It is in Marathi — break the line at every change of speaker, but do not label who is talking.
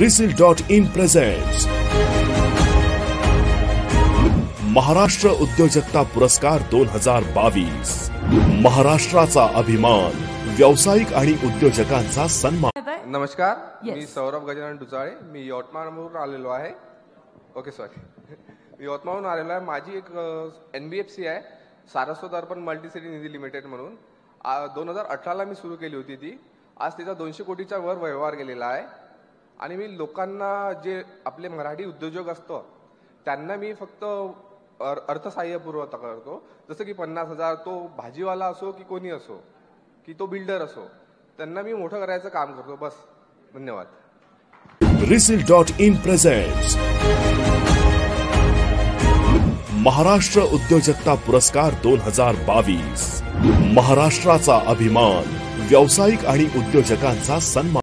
Risil dot in presents Maharashtra उद्योजकता पुरस्कार दोन हजार बावीस. महाराष्ट्राचा अभिमान व्यावसायिक आणि उद्योजकांचा सन्मान.
नमस्कार
Yes.
मी सौरभ गजानन डुचाळे मी यवतमाळवरून आलेलो आहे. ओके सॉरी मी यवतमाळहून आलेलो आहे. माझी एक एन बी एफ सी आहे सारस्वत अर्पण मल्टीसिटी निधी लिमिटेड म्हणून. दोन हजार अठराला मी सुरू केली होती ती. आज तिचा दोनशे कोटीच्या वर व्यवहार गेलेला आहे. आणि मी लोकांना जे आपले मराठी उद्योजक असतो त्यांना मी फक्त अर्थसहाय्य पुरवता करतो. जसं की पन्नास हजार तो भाजीवाला असो की कोणी असो की तो बिल्डर असो त्यांना मी मोठं करायचं काम करतो. बस. धन्यवाद.
Risil dot in presents Maharashtra उद्योजकता पुरस्कार दोन हजार बावीस. महाराष्ट्राचा अभिमान व्यावसायिक आणि उद्योजकांचा सन्मान.